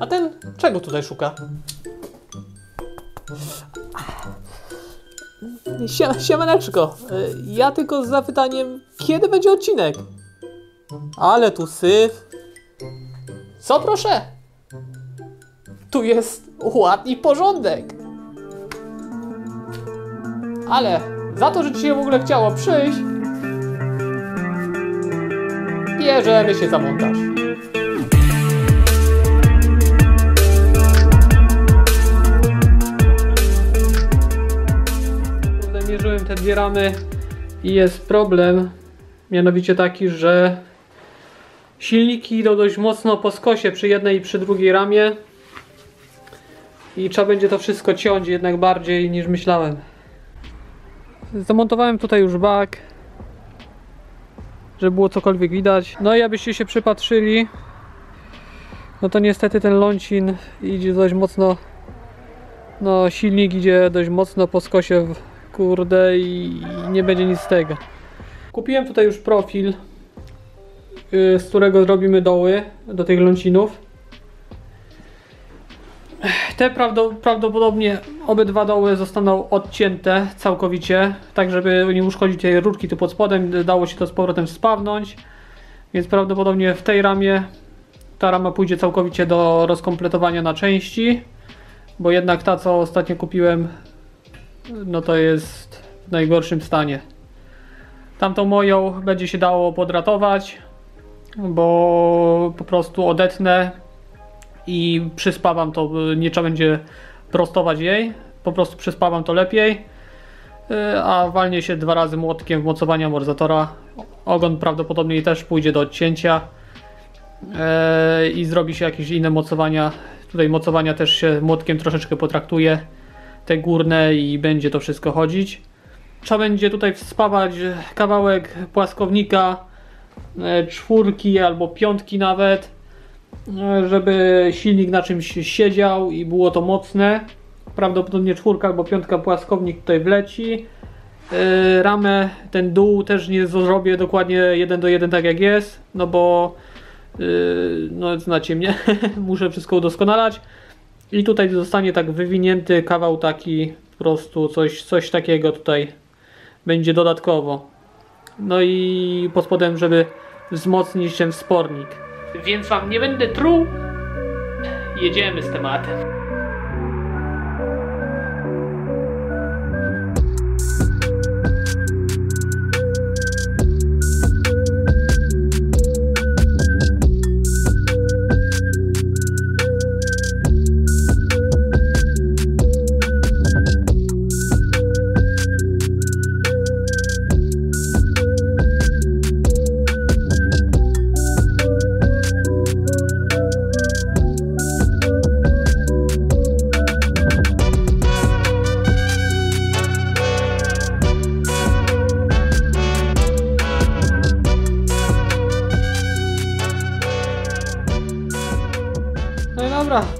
A ten czego tutaj szuka? Sie- Siemaneczko, y, ja tylko z zapytaniem, kiedy będzie odcinek? Ale tu syf. Co proszę? Tu jest ładny porządek. Ale za to, że ci się w ogóle chciało przyjść, bierzemy się za montaż. Zamierzyłem te dwie ramy i jest problem, mianowicie taki, że silniki idą dość mocno po skosie przy jednej i przy drugiej ramie i trzeba będzie to wszystko ciąć jednak bardziej niż myślałem. Zamontowałem tutaj już bak, żeby było cokolwiek widać. No i abyście się przypatrzyli, no to niestety ten lącin idzie dość mocno, no silnik idzie dość mocno po skosie, w- kurde i nie będzie nic z tego. Kupiłem tutaj już profil, y, z którego zrobimy doły do tych lącinów. Te prawdo, prawdopodobnie obydwa doły zostaną odcięte całkowicie, tak żeby nie uszkodzić tej rurki tu pod spodem, dało się to z powrotem spawnąć. Więc prawdopodobnie w tej ramie ta rama pójdzie całkowicie do rozkompletowania na części, bo jednak ta co ostatnio kupiłem, no to jest w najgorszym stanie. Tamtą moją będzie się dało podratować, bo po prostu odetnę i przyspawam to, y, nie trzeba będzie prostować jej, po prostu przyspawam to lepiej, y, a walnie się dwa razy młotkiem w mocowanie amortyzatora. Ogon prawdopodobnie też pójdzie do odcięcia y, i zrobi się jakieś inne mocowania. Tutaj mocowania też się młotkiem troszeczkę potraktuje, te górne i będzie to wszystko chodzić. Trzeba będzie tutaj wspawać kawałek płaskownika, czwórki albo piątki nawet, żeby silnik na czymś siedział i było to mocne. Prawdopodobnie czwórka albo piątka płaskownik tutaj wleci. E, Ramę, ten dół też nie zrobię dokładnie jeden do jeden tak jak jest, no bo yy, no znacie mnie, muszę wszystko udoskonalać. I tutaj zostanie tak wywinięty kawał taki, po prostu coś, coś takiego tutaj będzie dodatkowo. No i pod spodem, żeby wzmocnić ten wspornik. Więc wam nie będę truł. Jedziemy z tematem.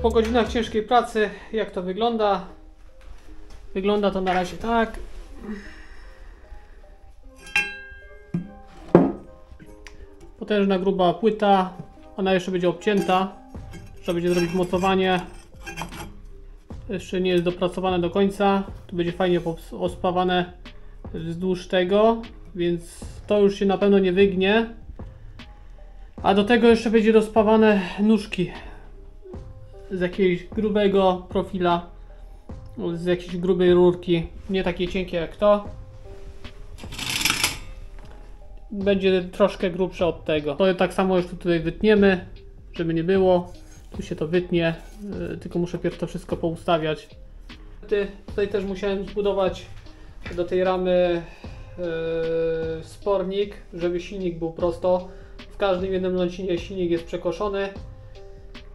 Po godzinach ciężkiej pracy, jak to wygląda? Wygląda to na razie tak. Potężna, gruba płyta. Ona jeszcze będzie obcięta. Trzeba będzie zrobić mocowanie. Jeszcze nie jest dopracowane do końca. Tu będzie fajnie ospawane wzdłuż tego, więc to już się na pewno nie wygnie. A do tego jeszcze będzie dospawane nóżki z jakiegoś grubego profila, z jakiejś grubej rurki, nie takie cienkie jak to. Będzie troszkę grubsze od tego. To tak samo już tutaj wytniemy, żeby nie było. Tu się to wytnie, yy, tylko muszę pierw to wszystko poustawiać. Tutaj też musiałem zbudować do tej ramy yy, spornik, żeby silnik był prosto. W każdym jednym lącinie silnik jest przekoszony.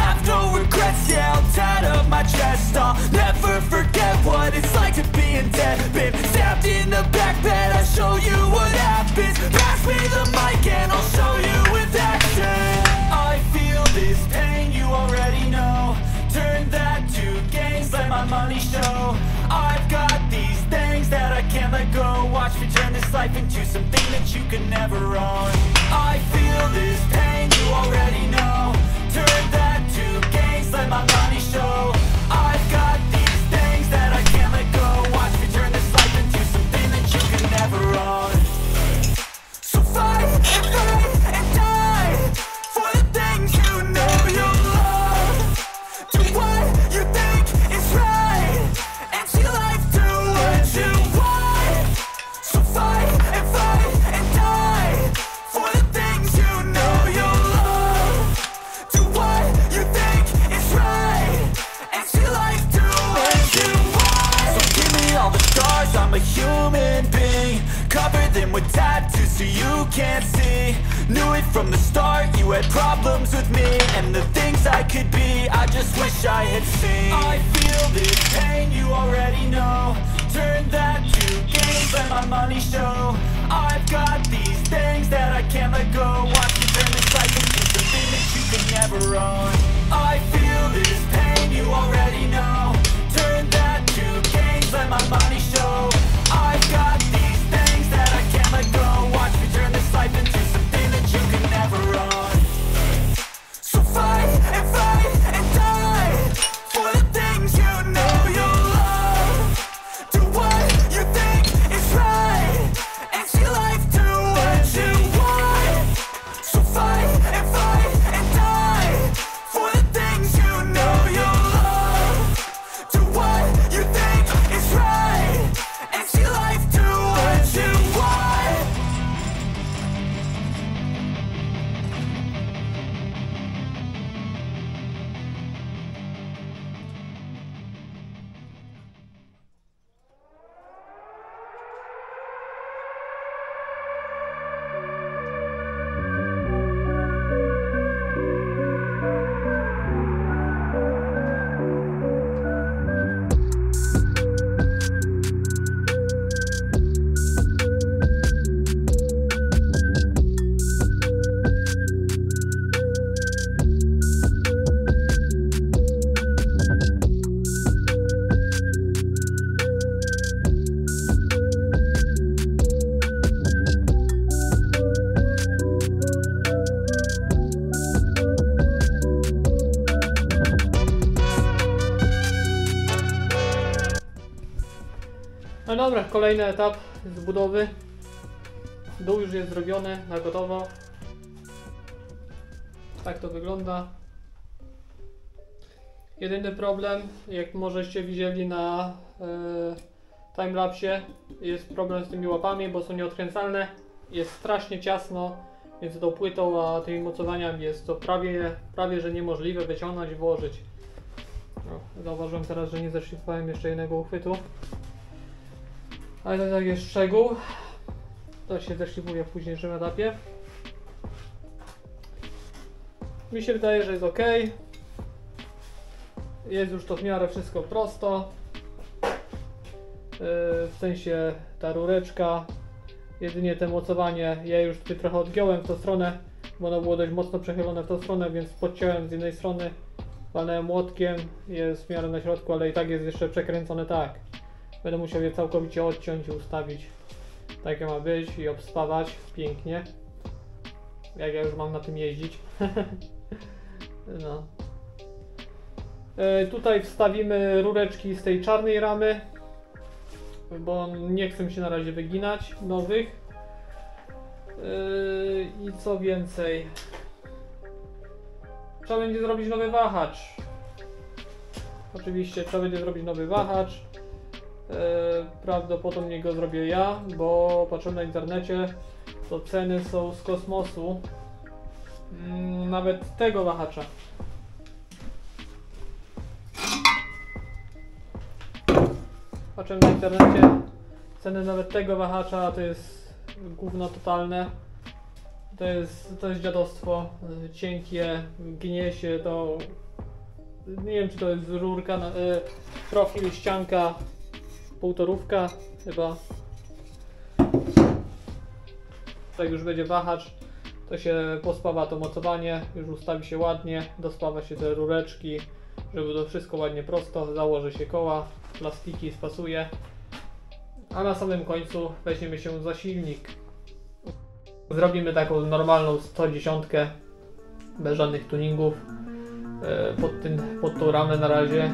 have no regrets, yeah I'll tie up my chest. I'll never forget what it's like to be in debt. Been stabbed in the back bed I'll show you what happens. Pass me the mic and I'll show you with action. I feel this pain, you already know. Turn that to gains, let my money show. I've got these things that I can't let go. Watch me turn this life into something that you can never own. I feel this pain, you already know. Turn that when my money show. With tattoos so you can't see. Knew it from the start, you had problems with me. And the things I could be, I just wish I had seen. I feel this pain, you already know. Turn that to gains, let my money show. I've got these things that I can't let go. Watch me turn this life into something that you can never own. No dobra, kolejny etap z budowy. Dół już jest zrobiony, na gotowo. Tak to wygląda. Jedyny problem, jak możecie widzieli na e, timelapsie, jest problem z tymi łapami, bo są nieodkręcalne. Jest strasznie ciasno między tą płytą a tymi mocowaniami. Jest to prawie, prawie że niemożliwe wyciągnąć i włożyć. No, zauważyłem teraz, że nie zeszlifowałem jeszcze jednego uchwytu. Ale to tak jest szczegół. To się zeszlifuje w późniejszym etapie. Mi się wydaje, że jest ok. Jest już to w miarę wszystko prosto. Yy, w sensie ta rureczka. Jedynie te mocowanie, ja już tutaj trochę odgiąłem w tą stronę, bo ono było dość mocno przechylone w tą stronę, więc podciąłem z jednej strony, walnąłem młotkiem, jest w miarę na środku, ale i tak jest jeszcze przekręcone tak. Będę musiał je całkowicie odciąć i ustawić tak jak ma być i obspawać pięknie. Jak ja już mam na tym jeździć. no. E, tutaj wstawimy rureczki z tej czarnej ramy, bo nie chcę się na razie wyginać nowych. E, I co więcej? Trzeba będzie zrobić nowy wahacz. Oczywiście trzeba będzie zrobić nowy wahacz. E, prawdopodobnie go zrobię ja, bo patrzyłem na internecie, to ceny są z kosmosu. Mm, Nawet tego wahacza. patrzyłem na internecie, ceny nawet tego wahacza to jest gówno totalne. To jest, to jest dziadostwo. Cienkie, gnie się to... Nie wiem czy to jest rurka, na, y, profil, ścianka, półtorówka chyba. Tak już będzie wahacz, to się pospawa to mocowanie, już ustawi się ładnie, dospawa się te rureczki, żeby to wszystko ładnie prosto, założy się koła, plastiki spasuje. A na samym końcu weźmiemy się za silnik. Zrobimy taką normalną 110 bez żadnych tuningów pod, tym, pod tą ramę na razie, e,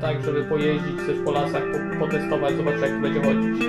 tak żeby pojeździć coś po lasach, po, potestować, zobaczyć jak to będzie chodzić.